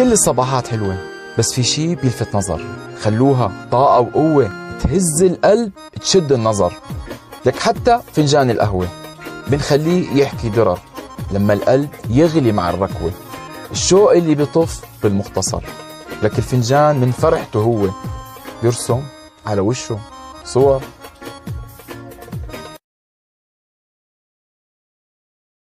كل الصباحات حلوة بس في شي بيلفت نظر. خلوها طاقة وقوة تهز القلب تشد النظر. لك حتى فنجان القهوة. بنخليه يحكي درر لما القلب يغلي مع الركوة. الشوق اللي بيطف بالمختصر. لك الفنجان من فرحته هو. بيرسم على وشه صور